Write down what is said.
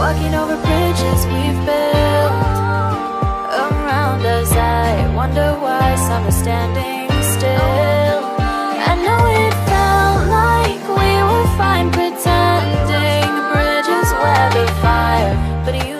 Walking over bridges we've built Around us. I wonder why some are standing still. I know it felt like we were fine pretending bridges were the fire But you